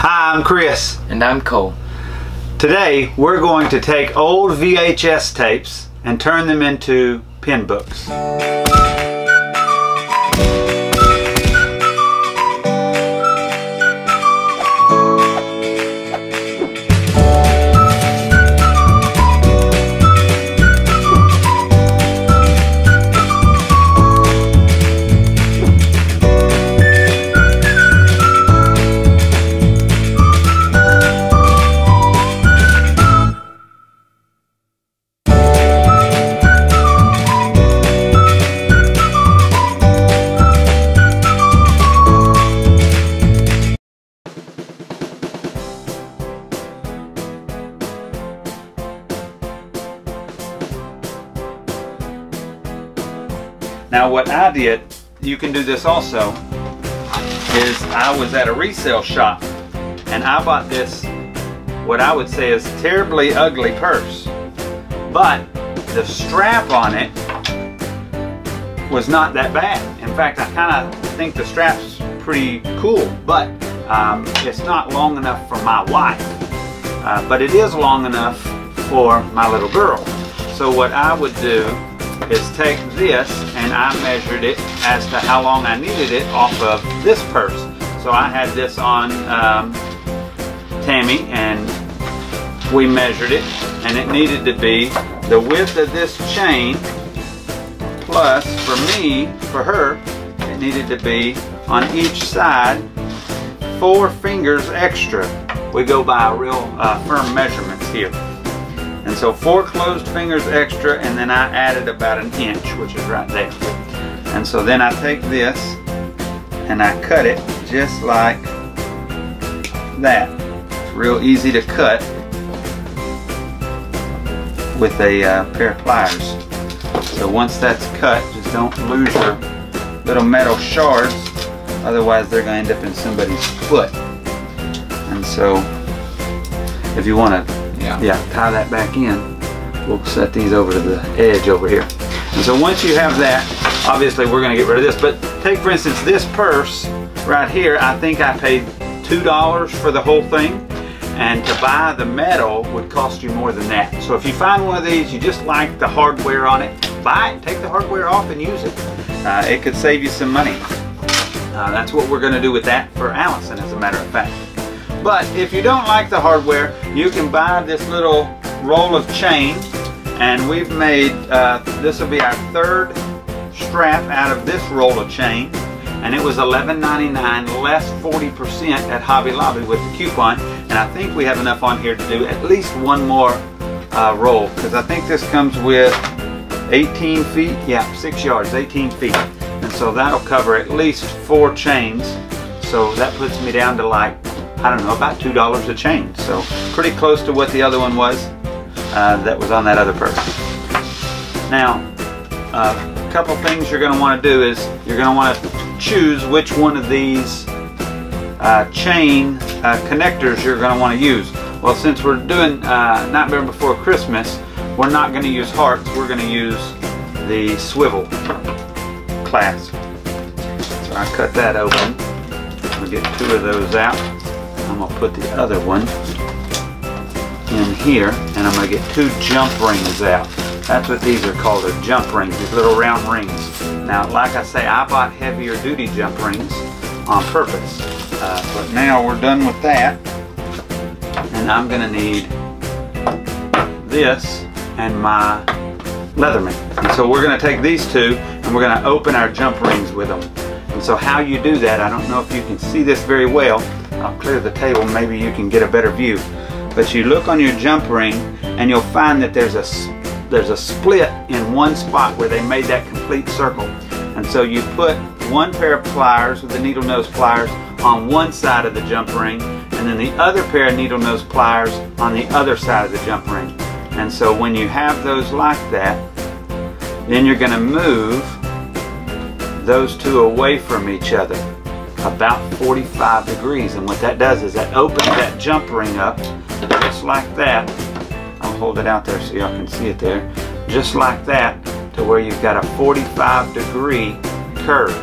Hi, I'm Chris. And I'm Cole. Today we're going to take old VHS tapes and turn them into pin books. Now what I did, you can do this also, is I was at a resale shop and I bought this, what I would say is terribly ugly purse. But the strap on it was not that bad. In fact, I kind of think the strap's pretty cool, but um, it's not long enough for my wife. Uh, but it is long enough for my little girl. So what I would do is take this and I measured it as to how long I needed it off of this purse. So I had this on um, Tammy and we measured it and it needed to be the width of this chain plus for me, for her, it needed to be on each side four fingers extra. We go by real uh, firm measurements here. So four closed fingers extra and then I added about an inch, which is right there. And so then I take this and I cut it just like that. It's real easy to cut with a uh, pair of pliers. So once that's cut, just don't lose your little metal shards, otherwise they're going to end up in somebody's foot. And so if you want to yeah. yeah, tie that back in, we'll set these over to the edge over here. And so once you have that, obviously we're going to get rid of this, but take for instance this purse right here, I think I paid $2 for the whole thing and to buy the metal would cost you more than that. So if you find one of these, you just like the hardware on it, buy it, take the hardware off and use it. Uh, it could save you some money. Uh, that's what we're going to do with that for Allison as a matter of fact. But if you don't like the hardware, you can buy this little roll of chain and we've made, uh, this will be our third strap out of this roll of chain and it was $11.99 less 40% at Hobby Lobby with the coupon and I think we have enough on here to do at least one more uh, roll because I think this comes with 18 feet, yeah, 6 yards, 18 feet and so that'll cover at least four chains so that puts me down to like I don't know, about $2 a chain. So pretty close to what the other one was uh, that was on that other purse. Now, a couple things you're going to want to do is you're going to want to choose which one of these uh, chain uh, connectors you're going to want to use. Well, since we're doing uh, Nightmare Before Christmas, we're not going to use hearts. We're going to use the swivel clasp. So I cut that open. We'll get two of those out. I'm going to put the other one in here and I'm going to get two jump rings out. That's what these are called, are jump rings, these little round rings. Now, like I say, I bought heavier duty jump rings on purpose. Uh, but now we're done with that. And I'm going to need this and my Leatherman. And so we're going to take these two and we're going to open our jump rings with them. And so how you do that, I don't know if you can see this very well, I'll clear the table, maybe you can get a better view. But you look on your jump ring and you'll find that there's a, there's a split in one spot where they made that complete circle. And so you put one pair of pliers with the needle nose pliers on one side of the jump ring and then the other pair of needle nose pliers on the other side of the jump ring. And so when you have those like that, then you're going to move those two away from each other about 45 degrees. And what that does is that opens that jump ring up just like that. I'll hold it out there so y'all can see it there. Just like that to where you've got a 45 degree curve.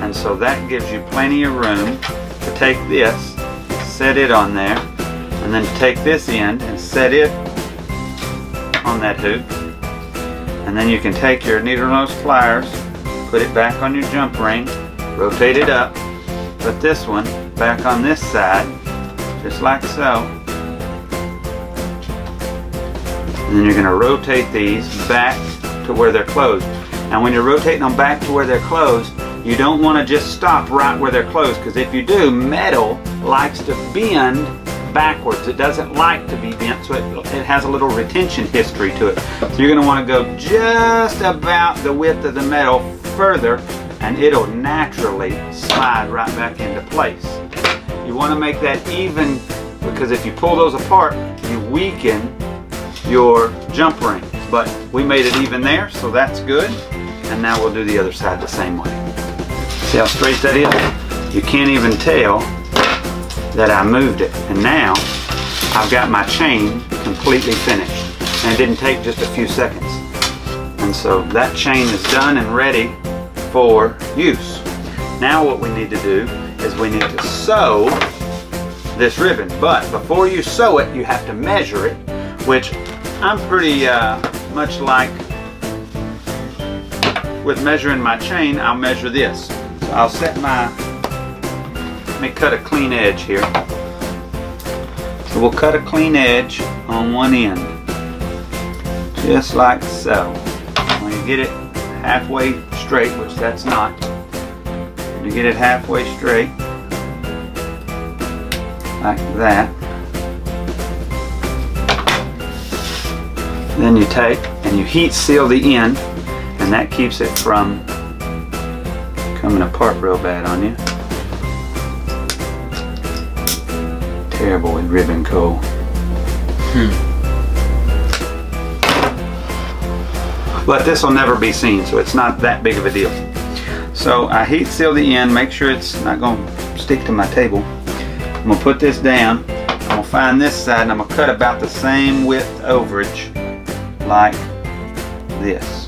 And so that gives you plenty of room to take this, set it on there, and then take this end and set it on that hoop. And then you can take your needle nose pliers, put it back on your jump ring, rotate it up, put this one back on this side, just like so. And then you're going to rotate these back to where they're closed. And when you're rotating them back to where they're closed, you don't want to just stop right where they're closed because if you do, metal likes to bend backwards. It doesn't like to be bent, so it, it has a little retention history to it. So you're going to want to go just about the width of the metal further and it'll naturally slide right back into place. You want to make that even because if you pull those apart, you weaken your jump ring. But we made it even there, so that's good. And now we'll do the other side the same way. See how straight that is? You can't even tell that I moved it. And now I've got my chain completely finished. And it didn't take just a few seconds. And so that chain is done and ready for use. Now what we need to do is we need to sew this ribbon. But before you sew it, you have to measure it, which I'm pretty uh, much like with measuring my chain, I'll measure this. So I'll set my, let me cut a clean edge here. So we'll cut a clean edge on one end, just like so. When you get it halfway straight, which that's not, you get it halfway straight, like that, then you take and you heat seal the end and that keeps it from coming apart real bad on you. Terrible with ribbon Cole. Hmm. But this will never be seen, so it's not that big of a deal. So I heat seal the end, make sure it's not going to stick to my table. I'm going to put this down. I'm going to find this side and I'm going to cut about the same width overage like this.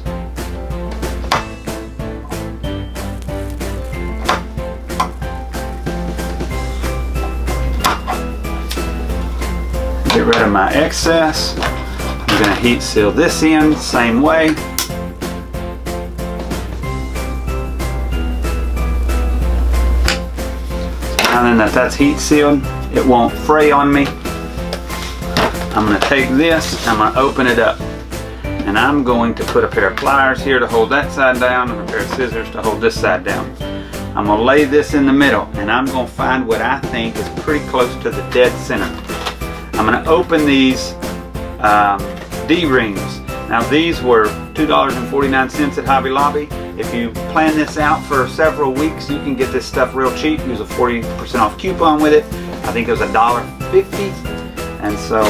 Get rid of my excess. I'm going to heat seal this end same way. Then that that's heat sealed, it won't fray on me. I'm going to take this, I'm going to open it up and I'm going to put a pair of pliers here to hold that side down and a pair of scissors to hold this side down. I'm going to lay this in the middle and I'm going to find what I think is pretty close to the dead center. I'm going to open these um, D-rings. Now these were $2.49 at Hobby Lobby. If you plan this out for several weeks, you can get this stuff real cheap. Use a 40% off coupon with it. I think it was $1.50. And so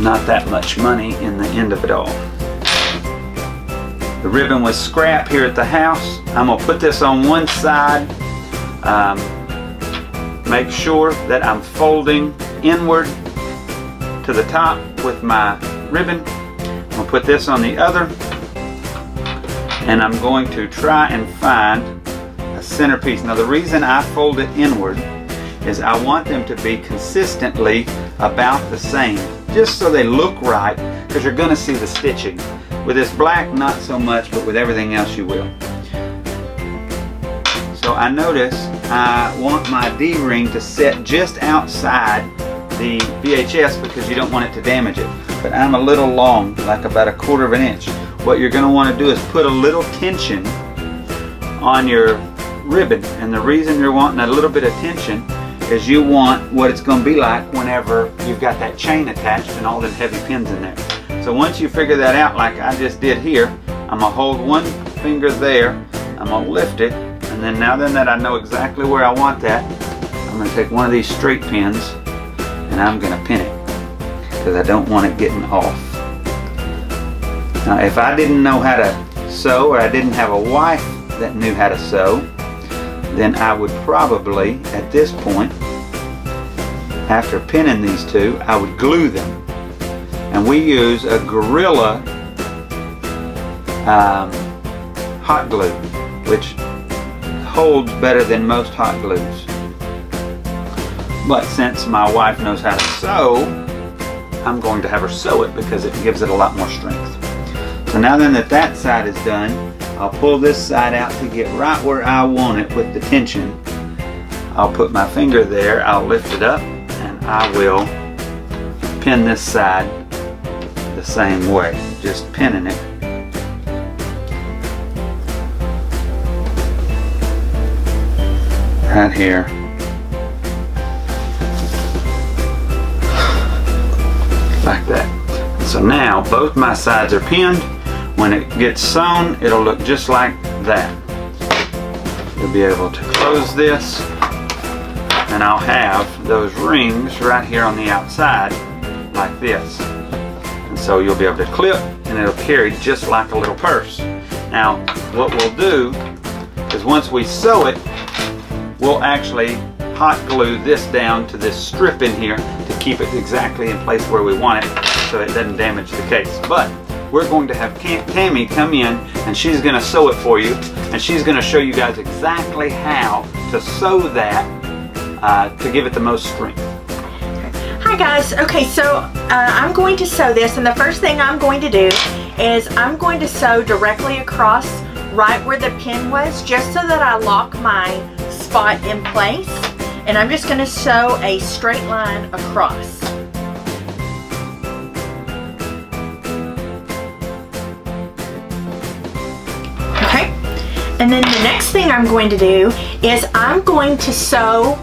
not that much money in the end of it all. The ribbon was scrap here at the house. I'm to put this on one side. Um, make sure that I'm folding inward to the top with my ribbon. To put this on the other. And I'm going to try and find a centerpiece. Now the reason I fold it inward is I want them to be consistently about the same just so they look right because you're going to see the stitching. With this black, not so much, but with everything else you will. So I notice I want my D-ring to set just outside the VHS because you don't want it to damage it. But I'm a little long, like about a quarter of an inch. What you're going to want to do is put a little tension on your ribbon. And the reason you're wanting a little bit of tension is you want what it's going to be like whenever you've got that chain attached and all them heavy pins in there. So once you figure that out like I just did here, I'm going to hold one finger there, I'm going to lift it, and then now then that I know exactly where I want that, I'm going to take one of these straight pins and I'm going to pin it because I don't want it getting off. Now if I didn't know how to sew or I didn't have a wife that knew how to sew, then I would probably, at this point, after pinning these two, I would glue them. And we use a Gorilla um, hot glue, which holds better than most hot glues. But since my wife knows how to sew, I'm going to have her sew it because it gives it a lot more strength. So now then that that side is done, I'll pull this side out to get right where I want it with the tension. I'll put my finger there, I'll lift it up, and I will pin this side the same way, just pinning it. Right here. Like that. So now both my sides are pinned. When it gets sewn, it'll look just like that. You'll be able to close this and I'll have those rings right here on the outside like this. And so you'll be able to clip and it'll carry just like a little purse. Now what we'll do is once we sew it, we'll actually hot glue this down to this strip in here keep it exactly in place where we want it so it doesn't damage the case. But we're going to have Tammy come in and she's going to sew it for you and she's going to show you guys exactly how to sew that uh, to give it the most strength. Hi guys, okay so uh, I'm going to sew this and the first thing I'm going to do is I'm going to sew directly across right where the pin was just so that I lock my spot in place and I'm just going to sew a straight line across. Okay, and then the next thing I'm going to do is I'm going to sew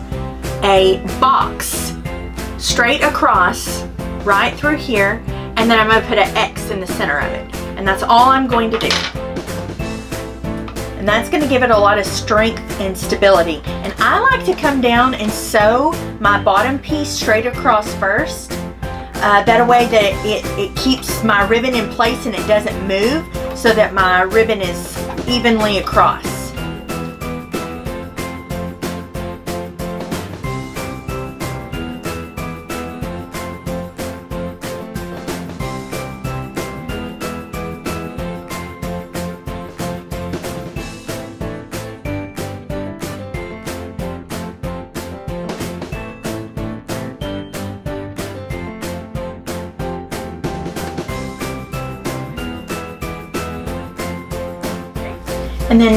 a box straight across right through here and then I'm going to put an X in the center of it. And that's all I'm going to do. And that's going to give it a lot of strength and stability I like to come down and sew my bottom piece straight across first uh, that way that it, it keeps my ribbon in place and it doesn't move so that my ribbon is evenly across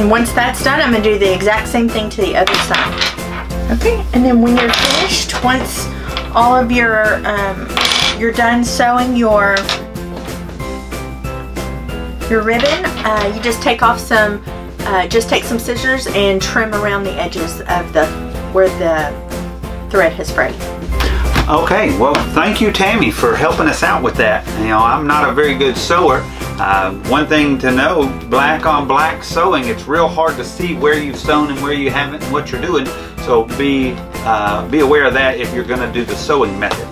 And once that's done, I'm gonna do the exact same thing to the other side. Okay, and then when you're finished, once all of your, um, you're done sewing your your ribbon, uh, you just take off some, uh, just take some scissors and trim around the edges of the, where the thread has frayed. Okay, well thank you Tammy for helping us out with that. You know, I'm not a very good sewer, uh, one thing to know, black on black sewing, it's real hard to see where you've sewn and where you haven't and what you're doing. So be, uh, be aware of that if you're going to do the sewing method.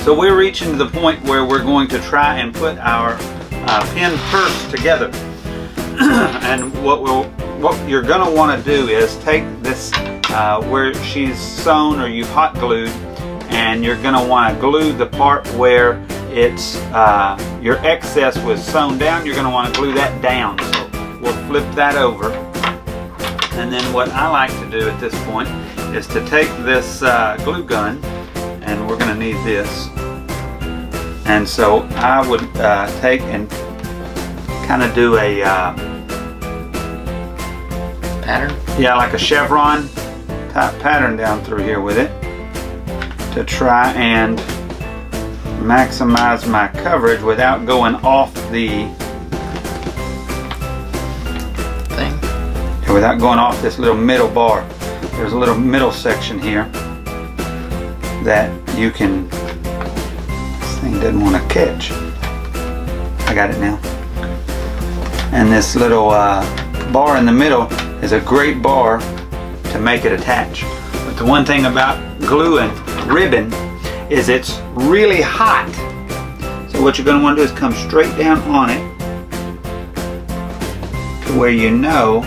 So we're reaching the point where we're going to try and put our uh, pin purse together. and what, we'll, what you're going to want to do is take this uh, where she's sewn or you've hot glued and you're going to want to glue the part where it's uh, your excess was sewn down, you're going to want to glue that down. So we'll flip that over. And then what I like to do at this point is to take this uh, glue gun, and we're going to need this. And so I would uh, take and kind of do a uh, pattern? Yeah, like a chevron type pattern down through here with it to try and maximize my coverage without going off the thing. Without going off this little middle bar. There's a little middle section here that you can this thing doesn't want to catch. I got it now. And this little uh, bar in the middle is a great bar to make it attach. But the one thing about glue and ribbon is it's really hot. So what you're going to want to do is come straight down on it to where you know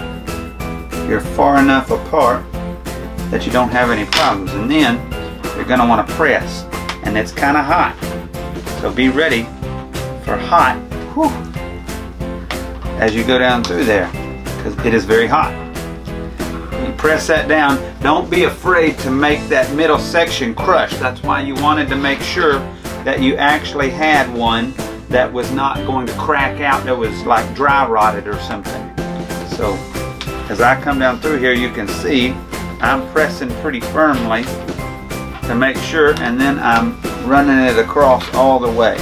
you're far enough apart that you don't have any problems. And then you're going to want to press. And it's kind of hot. So be ready for hot whew, as you go down through there because it is very hot. Press that down. Don't be afraid to make that middle section crush. That's why you wanted to make sure that you actually had one that was not going to crack out that was like dry rotted or something. So as I come down through here you can see I'm pressing pretty firmly to make sure and then I'm running it across all the way.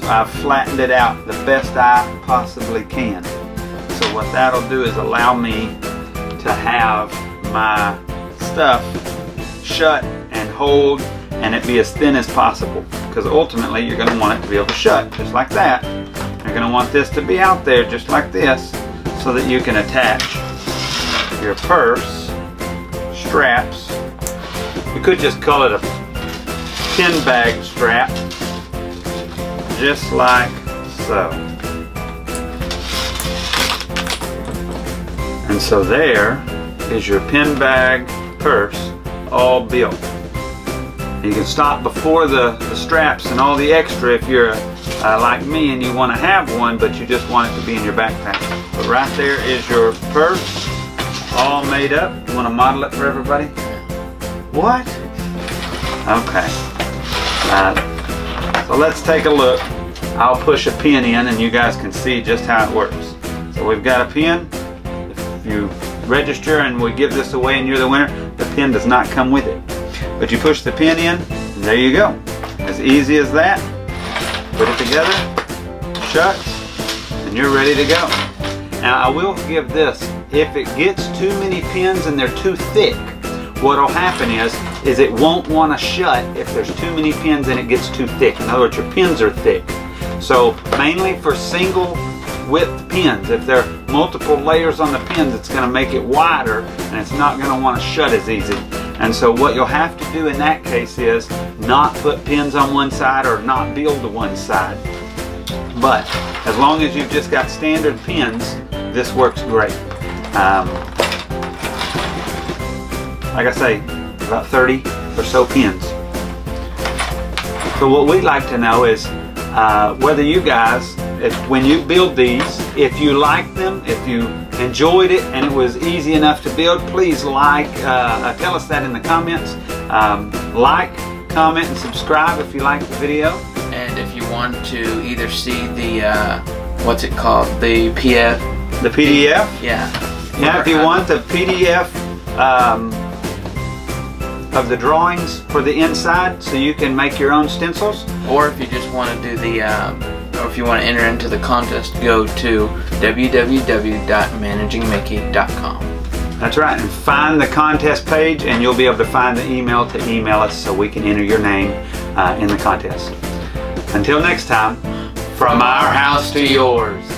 So I've flattened it out the best I possibly can. So what that'll do is allow me to have my stuff shut and hold and it be as thin as possible because ultimately you're going to want it to be able to shut just like that. You're going to want this to be out there just like this so that you can attach your purse straps. You could just call it a pin bag strap just like so. And so there is your pin bag purse all built. You can stop before the, the straps and all the extra if you're uh, like me and you want to have one but you just want it to be in your backpack. But right there is your purse all made up. You want to model it for everybody? What? Okay. Uh, so let's take a look. I'll push a pin in and you guys can see just how it works. So we've got a pin. You register and we give this away and you're the winner, the pin does not come with it. But you push the pin in, and there you go. As easy as that. Put it together, shut, and you're ready to go. Now I will give this, if it gets too many pins and they're too thick, what'll happen is, is it won't want to shut if there's too many pins and it gets too thick. In other words, your pins are thick. So mainly for single width pins, if there are multiple layers on the pins, it's going to make it wider and it's not going to want to shut as easy. And so what you'll have to do in that case is not put pins on one side or not build to one side. But as long as you've just got standard pins, this works great. Um, like I say, about 30 or so pins. So what we'd like to know is uh, whether you guys, when you build these, if you like them, if you enjoyed it and it was easy enough to build, please like, uh, uh, tell us that in the comments. Um, like, comment, and subscribe if you like the video. And if you want to either see the, uh, what's it called, the PF, The PDF. yeah. Yeah, if you want the PDF um, of the drawings for the inside so you can make your own stencils. Or if you just want to do the, um, or if you want to enter into the contest, go to www.managingmickey.com. That's right, and find the contest page and you'll be able to find the email to email us so we can enter your name uh, in the contest. Until next time, from our house to yours.